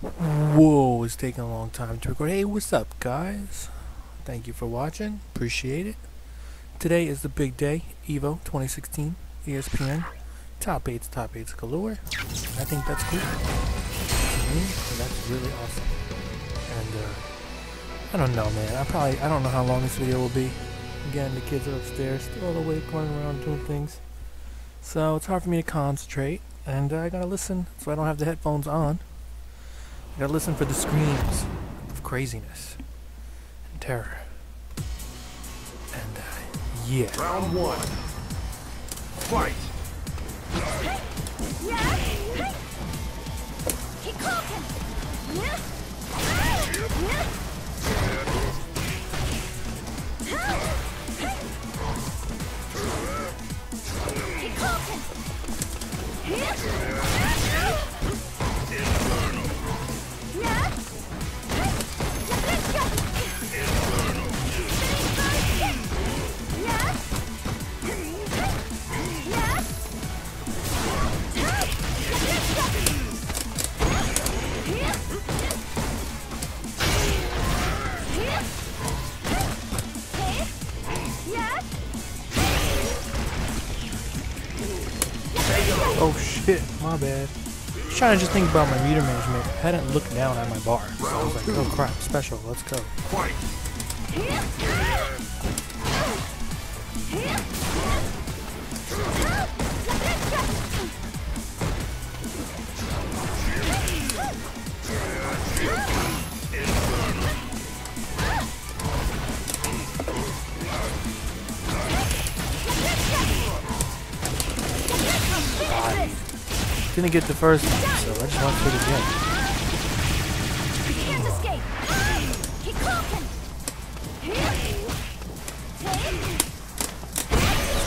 Whoa, it's taking a long time to record. Hey, what's up, guys? Thank you for watching. Appreciate it. Today is the big day, EVO 2016, ESPN. Top 8s, top 8s galore. I think that's cool. That's really awesome. And, uh, I don't know, man. I probably, I don't know how long this video will be. Again, the kids are upstairs, still all awake, running around doing things. So, it's hard for me to concentrate. And uh, I gotta listen, so I don't have the headphones on. I gotta listen for the screams of craziness and terror. And, uh, yeah. Round one. Fight! Oh shit, my bad. I was trying to just think about my meter management. I hadn't looked down at my bar. So I was like, oh crap, special, let's go. Didn't get the first one, so I just want to do it again. Can't escape! Keep clocking!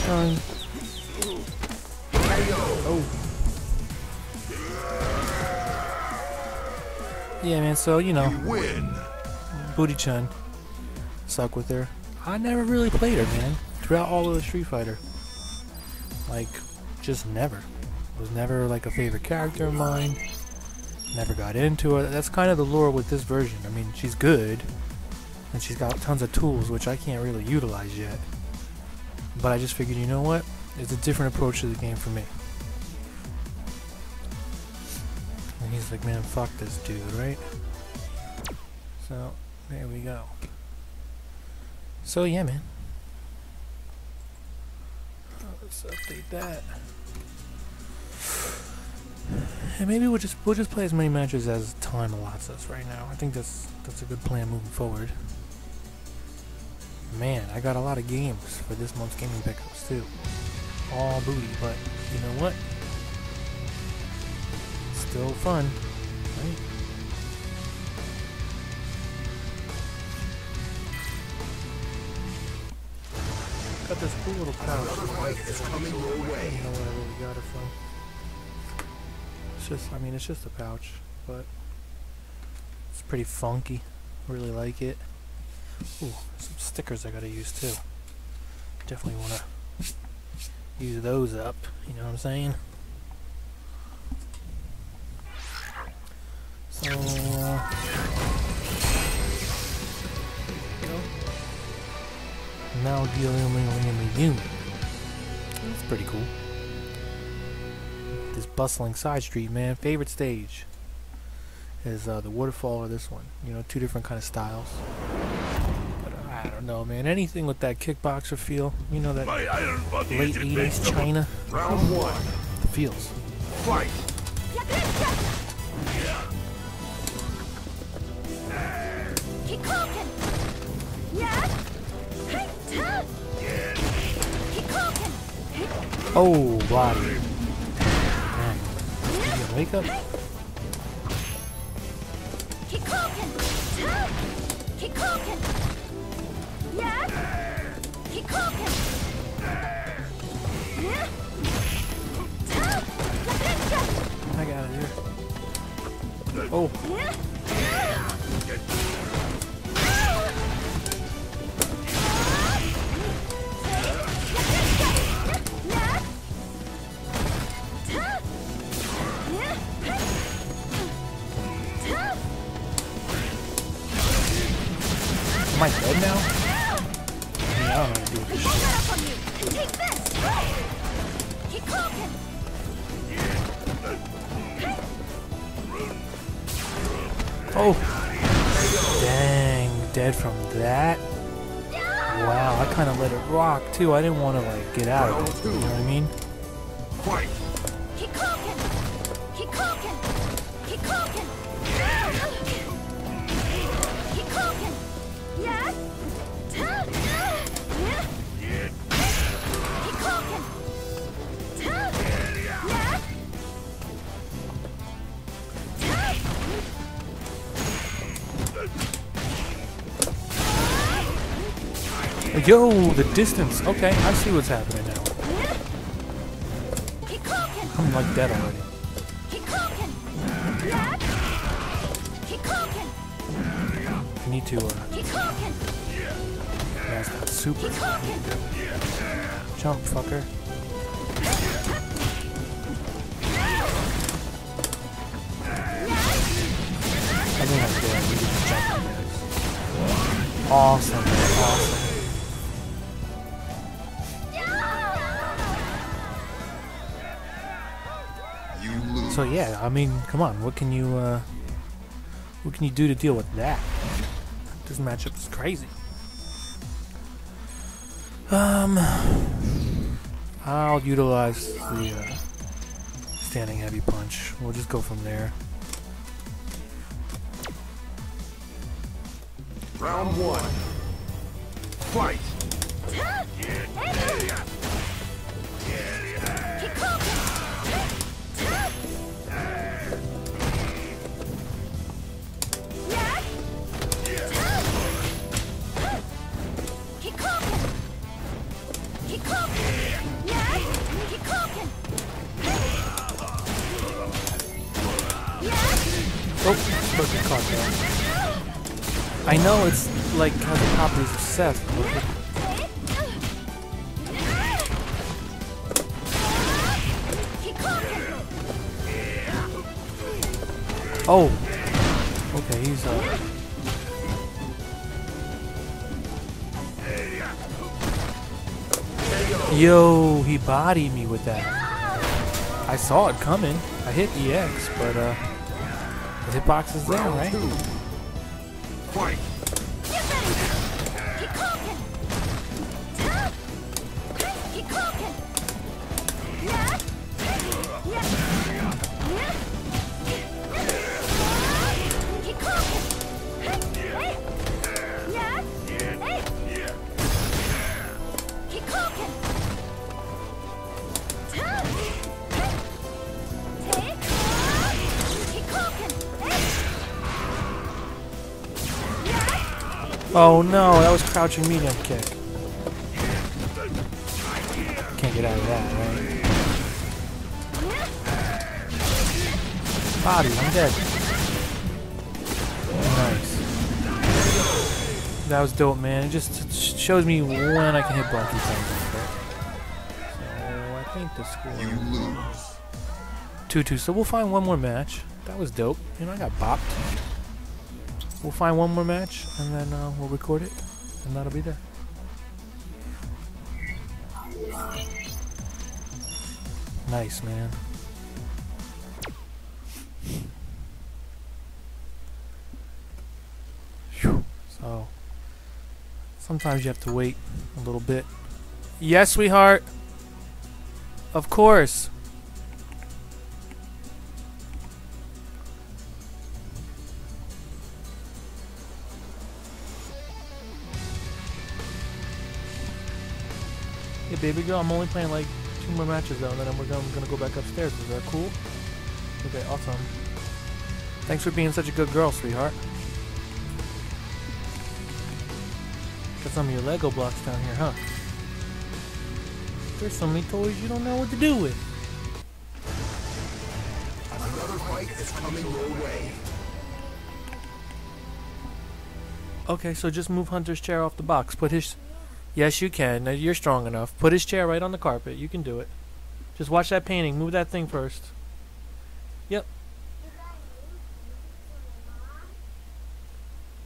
Done. Oh. Yeah, man, so, you know, Win! Booty Chun. Suck with her. I never really played her, man. Throughout all of the Street Fighter. Like, just never. Was never like a favorite character of mine. Never got into her. That's kind of the lure with this version. I mean, she's good. And she's got tons of tools, which I can't really utilize yet. But I just figured, you know what? It's a different approach to the game for me. And he's like, man, fuck this dude, right? So, there we go. So, yeah, man. Let's update that. And maybe we'll just we'll just play as many matches as time allots us right now. I think that's that's a good plan moving forward. Man, I got a lot of games for this month's gaming pickups too. All booty, but you know what? Still fun, right? Got this cool little pouch. Fight is coming your I don't know I really got it from. It's just, I mean, it's just a pouch, but it's pretty funky. Really like it. Ooh, some stickers I gotta use too. Definitely wanna use those up. You know what I'm saying? So, uh. Now dealing with you. That's pretty cool. This bustling side street, man. Favorite stage is uh, the waterfall or this one. You know, two different kind of styles. But uh, I don't know, man. Anything with that kickboxer feel. You know that My iron body late 80s. China. Round one. The feels. Fight! Keep clocking! Yeah! Hey, tap! Keep clocking! Oh, body. Yeah! Tap! I got it here. Oh, Oh! Dang, dead from that? Wow, I kind of let it rock too. I didn't want to like get out of it. You know what I mean? Yo, the distance. Okay, I see what's happening now. I'm like dead already. I need to. Uh, that's not super. Jump, fucker. I think I'm. Awesome, awesome. So yeah, I mean, come on. What can you, uh, what can you do to deal with that? This matchup is crazy. Um, I'll utilize the uh, standing heavy punch. We'll just go from there. Round one. Fight! Know it's like has the properties but- Keep. Oh, okay, he's uh. Yo, he bodied me with that. I saw it coming. I hit EX, but uh, the hitbox is there, right? Fight! Oh no, that was crouching medium kick. Can't get out of that, right? Body, I'm dead. Nice. That was dope, man. It just shows me when I can hit Bunky things. So I think the score You lose. 2-2. So we'll find one more match. That was dope. You know, I got bopped. We'll find one more match, and then uh, we'll record it, and that'll be there. Nice, man. Phew. So, sometimes you have to wait a little bit. Yes, sweetheart. Of course. Baby girl, I'm only playing like two more matches though, and then we're gonna, gonna go back upstairs. Is that cool? Okay, awesome. Thanks for being such a good girl, sweetheart. Got some of your Lego blocks down here, huh? There's so many toys you don't know what to do with. Another fight is coming your way. Okay, so just move Hunter's chair off the box. Put his. Yes, you can. You're strong enough. Put his chair right on the carpet. You can do it. Just watch that painting. Move that thing first. Yep.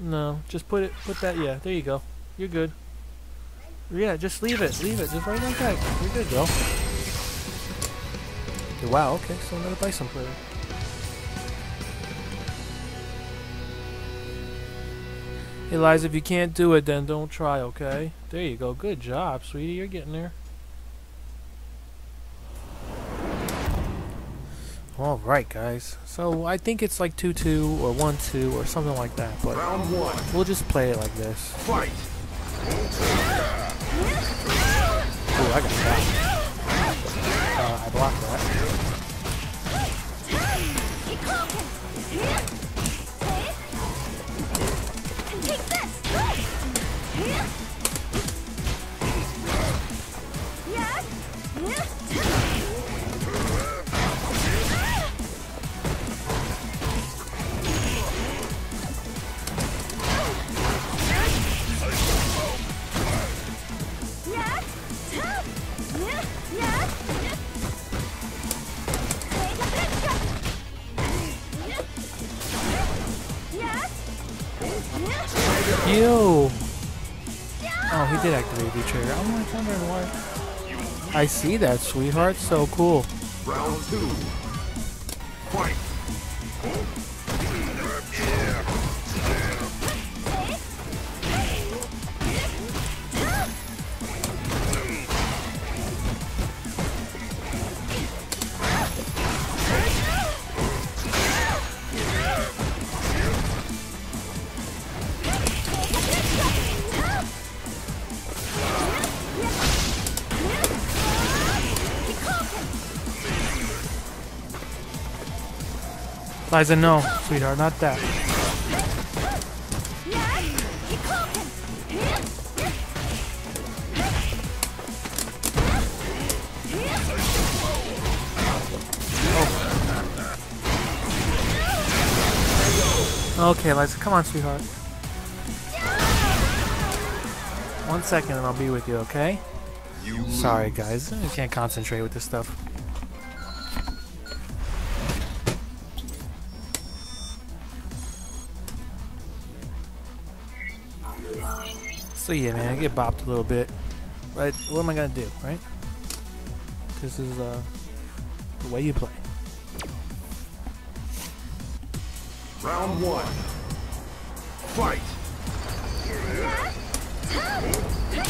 No, just put it, put that, yeah, there you go. You're good. Yeah, just leave it, leave it, just right like that. You're good, girl. Wow, okay, so another Bison player. Hey, Liza, if you can't do it, then don't try, okay? There you go. Good job, sweetie. You're getting there. Alright, guys. So, I think it's like 2-2 or 1-2 or something like that, but Round one. we'll just play it like this. Fight. Ooh, I got that. Yeah. Ew! Oh, he did activate the trigger. I'm like wondering why. I see that, sweetheart. So cool. Round two. Fight. Liza, no, sweetheart, not that. Oh. Okay, Liza, come on, sweetheart. One second and I'll be with you, okay? Sorry, guys. I can't concentrate with this stuff. So yeah, man, I get bopped a little bit. But what am I gonna do, right? This is uh, the way you play. Round one. Fight. Get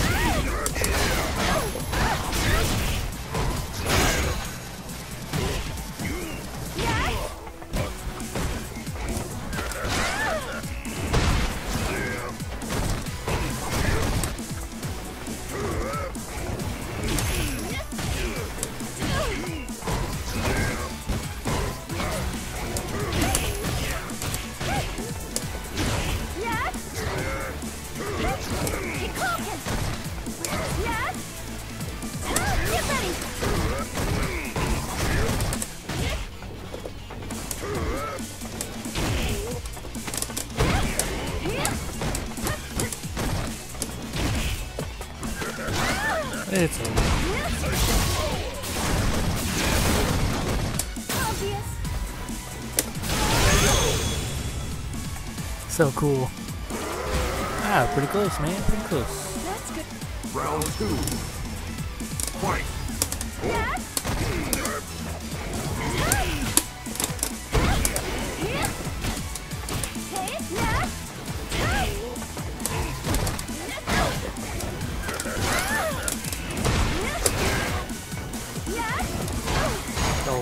It's over. So cool. Ah, pretty close, man. Pretty close. That's good. Round two. Fight.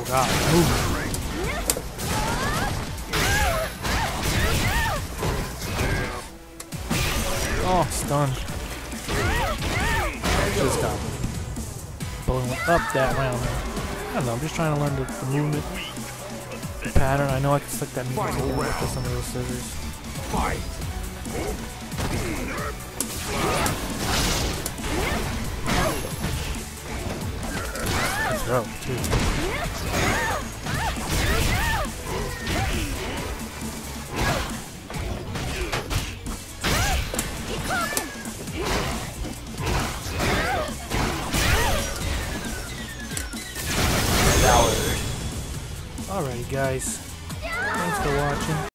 Oh, god. Move. Oh, stunned. Just got blowing up that round. I don't know, I'm just trying to learn the, the movement the pattern. I know I can stick that round. with some of those scissors. Fight. Throw, too. Guys.